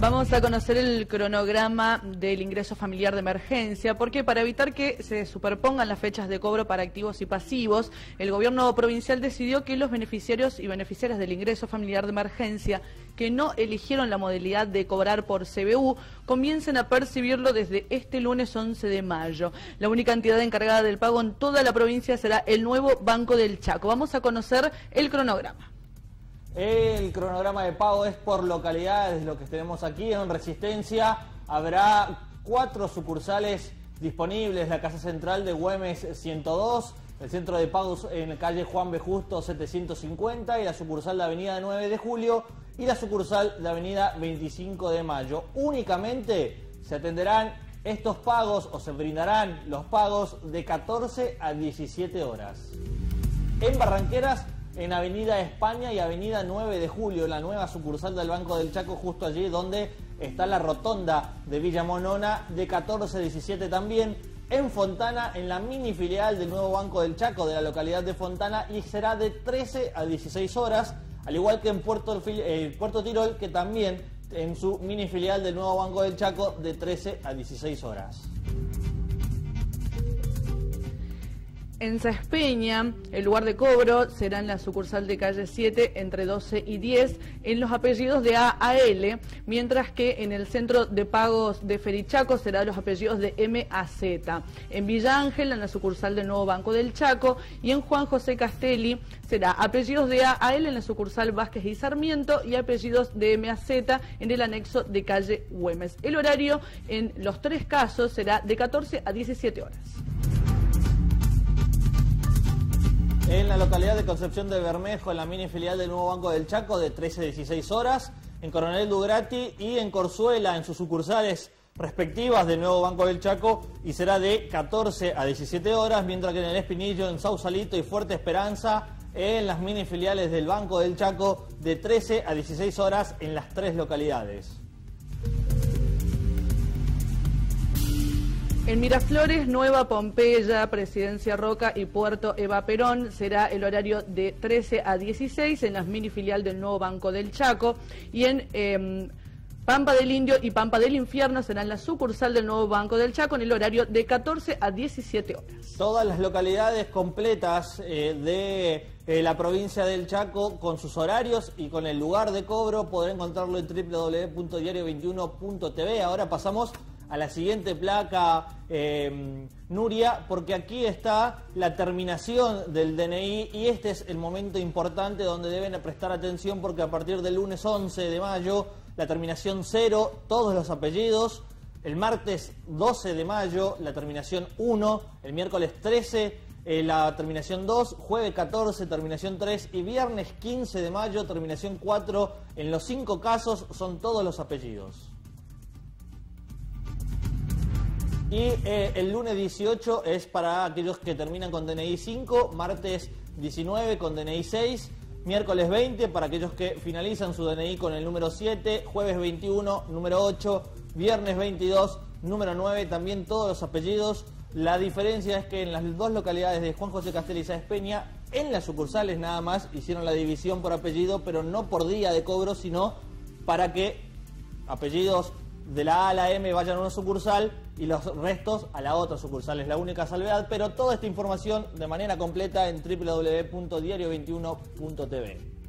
Vamos a conocer el cronograma del ingreso familiar de emergencia, porque para evitar que se superpongan las fechas de cobro para activos y pasivos, el gobierno provincial decidió que los beneficiarios y beneficiarias del ingreso familiar de emergencia que no eligieron la modalidad de cobrar por CBU comiencen a percibirlo desde este lunes 11 de mayo. La única entidad encargada del pago en toda la provincia será el nuevo Banco del Chaco. Vamos a conocer el cronograma. El cronograma de pago es por localidades, lo que tenemos aquí en Resistencia. Habrá cuatro sucursales disponibles, la Casa Central de Güemes 102, el centro de pagos en calle Juan B. Justo 750 y la sucursal de Avenida 9 de Julio y la sucursal de Avenida 25 de Mayo. Únicamente se atenderán estos pagos o se brindarán los pagos de 14 a 17 horas. En Barranqueras en Avenida España y Avenida 9 de Julio, la nueva sucursal del Banco del Chaco, justo allí donde está la rotonda de Villa Monona, de 14 a 17 también. En Fontana, en la mini filial del nuevo Banco del Chaco de la localidad de Fontana, y será de 13 a 16 horas, al igual que en Puerto, eh, Puerto Tirol, que también en su mini filial del nuevo Banco del Chaco, de 13 a 16 horas. En Saspeña, el lugar de cobro será en la sucursal de calle 7 entre 12 y 10 en los apellidos de A a L, mientras que en el centro de pagos de Ferichaco será los apellidos de M a. En Villa Ángel, en la sucursal del Nuevo Banco del Chaco, y en Juan José Castelli será apellidos de A a L en la sucursal Vázquez y Sarmiento y apellidos de M a en el anexo de calle Güemes. El horario en los tres casos será de 14 a 17 horas. En la localidad de Concepción de Bermejo, en la mini filial del nuevo Banco del Chaco, de 13 a 16 horas, en Coronel Dugrati y en Corzuela, en sus sucursales respectivas del nuevo Banco del Chaco, y será de 14 a 17 horas, mientras que en el Espinillo, en Sausalito y Fuerte Esperanza, en las mini filiales del Banco del Chaco, de 13 a 16 horas en las tres localidades. En Miraflores, Nueva Pompeya, Presidencia Roca y Puerto Eva Perón será el horario de 13 a 16 en las mini filial del nuevo Banco del Chaco y en em, Pampa del Indio y Pampa del Infierno serán la sucursal del nuevo Banco del Chaco en el horario de 14 a 17 horas. Todas las localidades completas eh, de eh, la provincia del Chaco con sus horarios y con el lugar de cobro podrán encontrarlo en www.diario21.tv. Ahora pasamos a la siguiente placa, em, Nuria, porque aquí está la terminación del DNI y este es el momento importante donde deben prestar atención porque a partir del lunes 11 de mayo, la terminación 0, todos los apellidos, el martes 12 de mayo, la terminación 1, el miércoles 13, eh, la terminación 2, jueves 14, terminación 3 y viernes 15 de mayo, terminación 4. En los cinco casos son todos los apellidos. Y eh, el lunes 18 es para aquellos que terminan con DNI 5, martes 19 con DNI 6, miércoles 20 para aquellos que finalizan su DNI con el número 7, jueves 21, número 8, viernes 22, número 9, también todos los apellidos. La diferencia es que en las dos localidades de Juan José Castel y Sáez Peña, en las sucursales nada más hicieron la división por apellido, pero no por día de cobro, sino para que apellidos de la A a la M vayan a una sucursal y los restos a la otra sucursal. Es la única salvedad, pero toda esta información de manera completa en www.diario21.tv.